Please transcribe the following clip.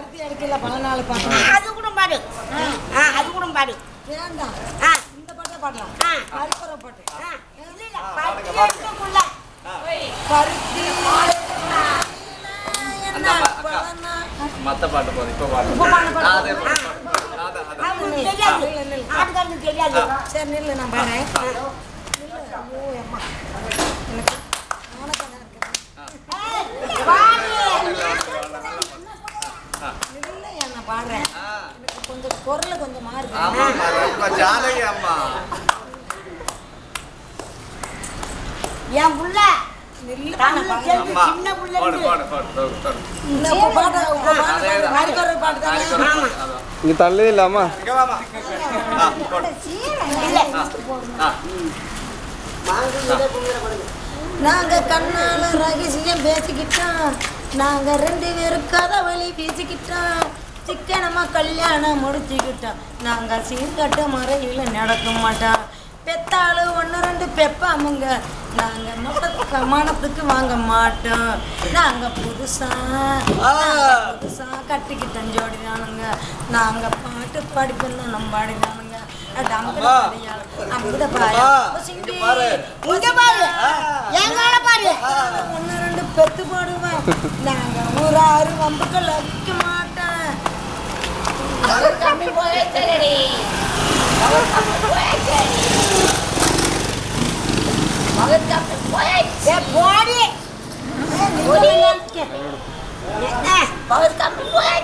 பருத்தி எடுக்கல பல நாள் பாட்டு அது கூட பாடு. ஆ. அது கூட பாடு. வேண்டாம் ஆ. இந்த பாட்டை பாடலாம் ஆ. கருப்பரை பாட்டு. ஆ. இல்ல இல்ல பருத்தி எடுக்கக்குள்ள. பருத்தி. மத்த பாட்டு போதும் இப்போ பாட்டு இப்ப பாடு, பாடு. ஆ, அதே தெரியாது. ஆட்டுக்காரனுக்கு தெரியாது. சரி நில்லு நான் பாடுறேன் நில்லு. ஐயோ அம்மா எனக்கு நாணக்கமா இருக்கு. ஏய், பாடு நில்லையா நான் பாடுறேன் கொஞ்சம் குரல் கொஞ்சம் மாறுது ரொம்ப அம்மா. என் புள்ள. சின்ன புள்ள. இங்க தள்ளி இல்லாமா. நாங்க கண்ணால ரகசியம் பேசிக்கிட்டோம். நாங்க ரெண்டு பேரும் கதை வழி பேசிக்கிட்டோம். சிக்கனமா கல்யாணம் முடிச்சுக்கிட்டோம். நாங்க சீர்கட்ட முறையில நடக்க மாட்டோம். பெத்தாளு ஒன்று ரெண்டு பெப்பாமுங்க நாங்க மொத்த மனத்துக்கு வாங்க மாட்டோம். நாங்க புதுசா நாங்க புதுசா கட்டிக்கிட்டோம் ஜோடிதானுங்க நாங்க பாட்டு படிப்பெல்லாம் நம்ம பாடிதானுங்க அம்மா. அமுத பாரு. ¡Vamos a mi fuerte! ¡Vamos a mi fuerte! ¡Vamos a mi fuerte! ¡Qué fuerte! ¡Qué fuerte!